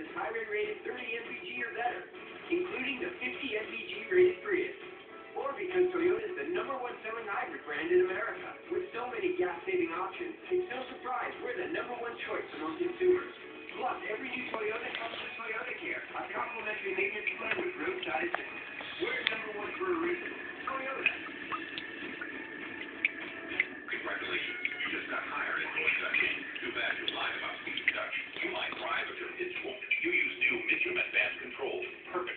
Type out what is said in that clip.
is Myron rated 30 mpg or better, including the 50 mpg rated Prius. Or because Toyota is the number one selling hybrid brand in America. With so many gas-saving options, it's no surprise we're the number one choice among consumers. Plus, every new Toyota comes with Toyota Care, a complimentary maintenance plan with roadside assistance. We're number one for a reason. Toyota. advanced controls, perfect.